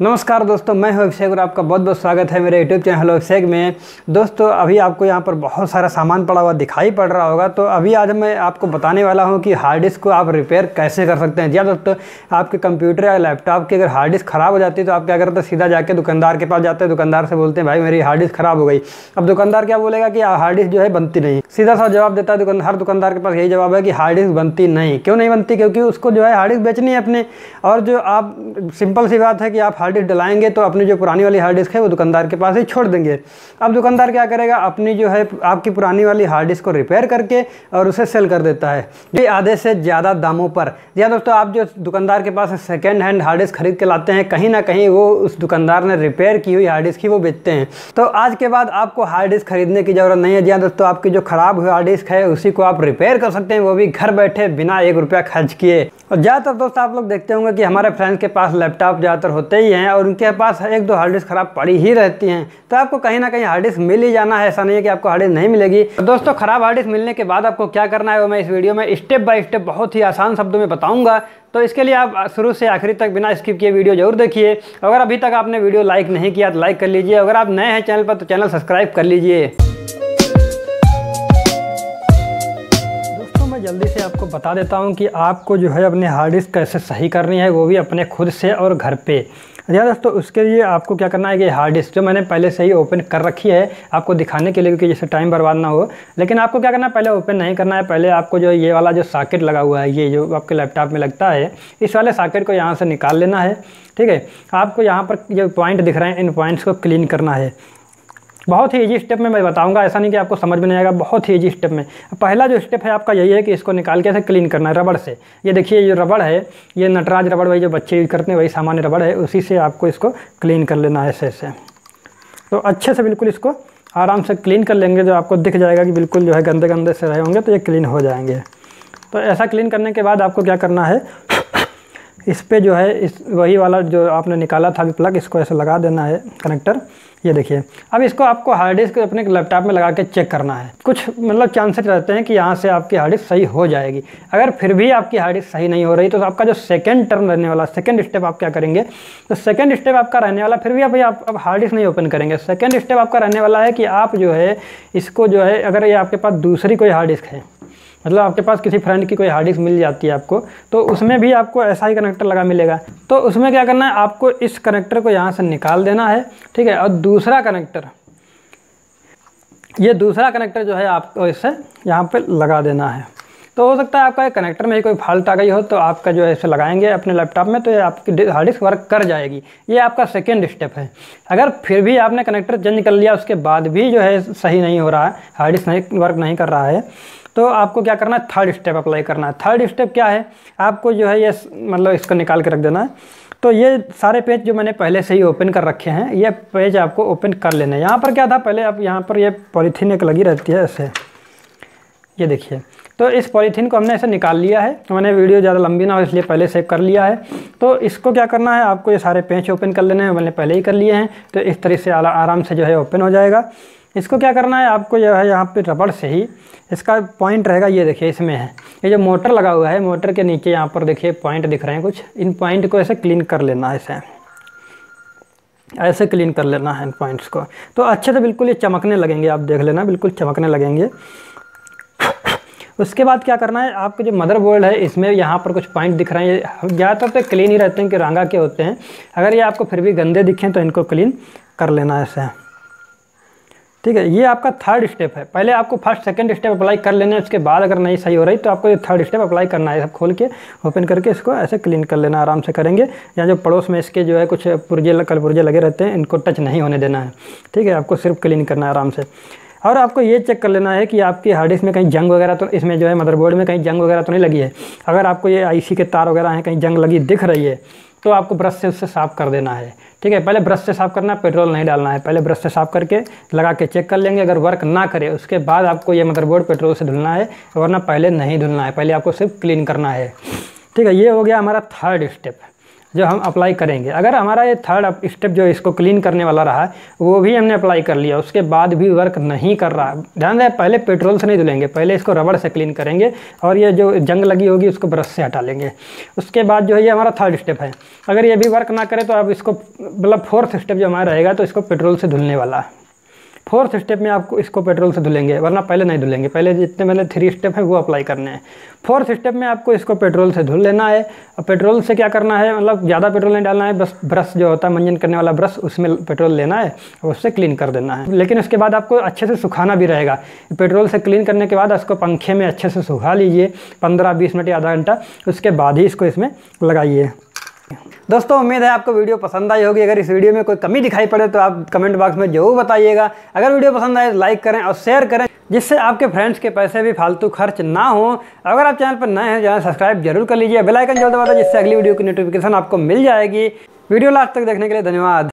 नमस्कार दोस्तों, मैं हूँ अभिषेक और आपका बहुत बहुत स्वागत है मेरे यूट्यूब चैनल अभिषेक में। दोस्तों, अभी आपको यहाँ पर बहुत सारा सामान पड़ा हुआ दिखाई पड़ रहा होगा तो अभी आज मैं आपको बताने वाला हूँ कि हार्ड डिस्क को आप रिपेयर कैसे कर सकते हैं। जी हाँ दोस्तों, आपके कंप्यूटर या लैपटॉप की अगर हार्ड डिस्क ख़राब हो जाती है तो आप क्या करते हैं, सीधा जाकर दुकानदार के पास जाते हैं, दुकानदार से बोलते हैं, भाई, मेरी हार्ड डिस्क ख़राब हो गई। अब दुकानदार क्या बोलेगा कि हार्ड डिस्क जो है बनती नहीं। सीधा सा जवाब देता है दुकान, हर दुकानदार के पास यही जवाब है कि हार्ड डिस्क बनती नहीं। क्यों नहीं बनती? क्योंकि उसको जो है हार्ड डिस्क बेचनी है अपने। और जो आप सिंपल सी बात है कि आप हार्ड डिस्क डलाएँगे तो अपनी जो पुरानी वाली हार्ड डिस्क है, वो दुकानदार के पास ही छोड़ देंगे। अब दुकानदार क्या करेगा? अपनी जो है, आपकी पुरानी वाली हार्ड डिस्क को रिपेयर करके और उसे सेल कर देता है। ये आधे से ज़्यादा दामों पर। या दोस्तों, आप जो दुकानदार के पास सेकेंड हैंड हार्ड डिस्क खरीद के लाते हैं, कहीं ना कहीं वो उस दुकानदार ने रिपेयर की हुई हार्ड डिस्क ही वो बेचते हैं। तो आज के बाद आपको हार्ड डिस्क खरीदने की ज़रूरत नहीं है। जी दोस्तों, आपकी जो ख़राब हुई हार्ड डिस्क है, उसी को आप रिपेयर कर सकते हैं। वो भी घर बैठे बिना एक रुपया खर्च किए। और ज़्यादातर दोस्तों, आप लोग देखते होंगे कि हमारे फ्रेंड्स के पास लैपटॉप ज़्यादातर होते हैं। और उनके पास एक दो हार्ड डिस्क ख़राब पड़ी ही रहती हैं तो आपको कहीं ना कहीं हार्ड डिस्क मिल ही जाना है। ऐसा नहीं है कि आपको हार्ड डिस्क नहीं मिलेगी। तो दोस्तों, ख़राब हार्ड डिस्क मिलने के बाद आपको क्या करना है, वो मैं इस वीडियो में स्टेप बाय स्टेप बहुत ही आसान शब्दों में बताऊँगा। तो इसके लिए आप शुरू से आखिरी तक बिना स्किप किए वीडियो ज़रूर देखिए। अगर अभी तक आपने वीडियो लाइक नहीं किया तो लाइक कर लीजिए। अगर आप नए हैं चैनल पर तो चैनल सब्सक्राइब कर लीजिए। जल्दी से आपको बता देता हूँ कि आपको जो है अपने हार्ड डिस्क कैसे सही करनी है, वो भी अपने खुद से और घर पे। या दोस्तों, उसके लिए आपको क्या करना है कि हार्ड डिस्क जो मैंने पहले से ही ओपन कर रखी है, आपको दिखाने के लिए, क्योंकि जैसे टाइम बर्बाद ना हो। लेकिन आपको क्या करना है, पहले ओपन नहीं करना है, पहले आपको जो ये वाला जो साकेट लगा हुआ है, ये जो आपके लैपटॉप में लगता है, इस वाले साकेट को यहाँ से निकाल लेना है, ठीक है? आपको यहाँ पर जो पॉइंट दिख रहे हैं, इन पॉइंट्स को क्लीन करना है। बहुत ही ईजी स्टेप में मैं बताऊँगा, ऐसा नहीं कि आपको समझ में नहीं आएगा, बहुत ही ईजी स्टेप में। पहला जो स्टेप है आपका यही है कि इसको निकाल के ऐसे क्लीन करना है, रबड़ से। ये देखिए, ये रबड़ है, ये नटराज रबड़ वही जो बच्चे यूज़ करते हैं, वही सामान्य रबड़ है, उसी से आपको इसको क्लीन कर लेना है ऐसे ऐसे। तो अच्छे से बिल्कुल इसको आराम से क्लीन कर लेंगे, जो आपको दिख जाएगा कि बिल्कुल जो है गंदे गंदे से रहे होंगे तो ये क्लीन हो जाएँगे। तो ऐसा क्लीन करने के बाद आपको क्या करना है इस पर जो है, इस वही वाला जो आपने निकाला था प्लग इसको ऐसे लगा देना है कनेक्टर ये देखिए, अब इसको आपको हार्ड डिस्क अपने लैपटॉप में लगा के चेक करना है। कुछ मतलब चांसेस रहते हैं कि यहाँ से आपकी हार्ड डिस्क सही हो जाएगी। अगर फिर भी आपकी हार्ड डिस्क सही नहीं हो रही तो आपका जो सेकंड टर्म रहने वाला सेकंड स्टेप आप क्या करेंगे? तो सेकंड स्टेप आपका रहने वाला, फिर भी आप आप अब हार्ड डिस्क नहीं ओपन करेंगे। सेकेंड स्टेप आपका रहने वाला है कि आप जो है, इसको जो है, अगर ये आपके पास दूसरी कोई हार्ड डिस्क है मतलब आपके पास किसी फ्रेंड की कोई हार्ड डिस्क मिल जाती है आपको तो उसमें भी आपको ऐसा ही कनेक्टर लगा मिलेगा। तो उसमें क्या करना है, आपको इस कनेक्टर को यहाँ से निकाल देना है, ठीक है? और दूसरा कनेक्टर ये दूसरा कनेक्टर जो है आपको इससे यहाँ पर लगा देना है। तो हो सकता है आपका कनेक्टर में ही कोई फॉल्ट आ गई हो तो आपका जो है इसे लगाएँगे अपने लैपटॉप में तो ये आपकी हार्ड डिस्क वर्क कर जाएगी। ये आपका सेकेंड स्टेप है। अगर फिर भी आपने कनेक्टर चेंज कर लिया, उसके बाद भी जो है सही नहीं हो रहा है हार्ड डिस्क नहीं वर्क नहीं कर रहा है तो आपको क्या करना है? थर्ड स्टेप अप्लाई करना है। थर्ड स्टेप क्या है? आपको जो है ये मतलब इसको निकाल के रख देना है। तो ये सारे पेज जो मैंने पहले से ही ओपन कर रखे हैं, ये पेज आपको ओपन कर लेना है। यहाँ पर क्या था? पहले आप, यहाँ पर ये पॉलीथीन एक लगी रहती है ऐसे। ये देखिए। तो इस पॉलीथीन को हमने ऐसे निकाल लिया है। मैंने वीडियो ज़्यादा लंबी ना हो, इसलिए पहले सेव कर लिया है। तो इसको क्या करना है? आपको ये सारे पेज ओपन कर लेने हैं। मैंने पहले ही कर लिए हैं। तो इस तरह से आराम से जो है ओपन हो जाएगा। इसको क्या करना है? आपको जो है यहाँ पे रबड़ से ही इसका पॉइंट रहेगा, ये देखिए इसमें है। ये जो मोटर लगा हुआ है, मोटर के नीचे यहाँ पर देखिए पॉइंट दिख रहे हैं कुछ। इन पॉइंट को ऐसे क्लीन कर लेना है ऐसे ऐसे क्लीन कर लेना है इन पॉइंट्स को। तो अच्छे से बिल्कुल ये चमकने लगेंगे, आप देख लेना, बिल्कुल चमकने लगेंगे। उसके बाद क्या करना है? आपके जो मदरबोर्ड है, इसमें यहाँ पर कुछ पॉइंट दिख रहे हैं। ज़्यादातर तो क्लीन ही रहते हैं, कि रंगा के होते हैं। अगर ये आपको फिर भी गंदे दिखें तो इनको क्लीन कर लेना ऐसे ठीक है, ये आपका थर्ड स्टेप है। पहले आपको फ़र्स्ट सेकंड स्टेप अप्लाई कर लेना है उसके बाद अगर नहीं सही हो रही तो आपको ये थर्ड स्टेप अप्लाई करना है। सब खोल के ओपन करके इसको ऐसे क्लीन कर लेना, आराम से करेंगे। या जो पड़ोस में इसके जो है कुछ पुर्जे, कल पुर्जे लगे रहते हैं, इनको टच नहीं होने देना है। ठीक है, आपको सिर्फ़ क्लीन करना है आराम से। और आपको ये चेक कर लेना है कि आपकी हार्ड डिस्क में कहीं जंग वगैरह तो इसमें जो है मदरबोर्ड में कहीं जंग वगैरह तो नहीं लगी है? अगर आपको ये आईसी के तार वगैरह हैं, कहीं जंग लगी दिख रही है तो आपको ब्रश से उससे साफ़ कर देना है। ठीक है, पहले ब्रश से साफ़ करना है पेट्रोल नहीं डालना है। पहले ब्रश से साफ़ करके लगा के चेक कर लेंगे। अगर वर्क ना करे, उसके बाद आपको ये मदरबोर्ड पेट्रोल से धुलना है, वरना पहले नहीं धुलना है। पहले आपको सिर्फ़ क्लीन करना है। ठीक है, ये हो गया हमारा थर्ड स्टेप जो हम अप्लाई करेंगे। अगर हमारा ये थर्ड स्टेप जो इसको क्लीन करने वाला रहा है वो भी हमने अप्लाई कर लिया। उसके बाद भी वर्क नहीं कर रहा। ध्यान रहे पहले पेट्रोल से नहीं धुलेंगे, पहले इसको रबड़ से क्लीन करेंगे और ये जो जंग लगी होगी, उसको ब्रश से हटा लेंगे। उसके बाद जो है, ये हमारा थर्ड स्टेप है। अगर ये भी वर्क ना करे तो आप इसको मतलब फोर्थ स्टेप जो हमारा रहेगा तो इसको पेट्रोल से धुलने वाला। है फोर्थ स्टेप में आपको इसको पेट्रोल से धुलेंगे, वरना पहले नहीं धुलेंगे। पहले जितने पहले थ्री स्टेप है, वो अप्लाई करने हैं। फोर्थ स्टेप में आपको इसको पेट्रोल से धुल लेना है। और पेट्रोल से क्या करना है? मतलब ज़्यादा पेट्रोल नहीं डालना है, बस ब्रश जो होता है, मंजन करने वाला ब्रश, उसमें पेट्रोल लेना है और उससे क्लीन कर देना है। लेकिन उसके बाद आपको अच्छे से सुखाना भी रहेगा। पेट्रोल से क्लीन करने के बाद उसको पंखे में अच्छे से सुखा लीजिए, पंद्रह बीस मिनट या आधा घंटा, उसके बाद ही इसको इसमें लगाइए। दोस्तों, उम्मीद है आपको वीडियो पसंद आई होगी। अगर इस वीडियो में कोई कमी दिखाई पड़े तो आप कमेंट बॉक्स में ज़रूर बताइएगा। अगर वीडियो पसंद आए तो लाइक करें और शेयर करें, जिससे आपके फ्रेंड्स के पैसे भी फालतू खर्च ना हो। अगर आप चैनल पर नए हैं, चैनल सब्सक्राइब ज़रूर कर लीजिए। बेलाइकन जल्द दबा जिससे अगली वीडियो की नोटिफिकेशन आपको मिल जाएगी। वीडियो लास्ट तक देखने के लिए धन्यवाद।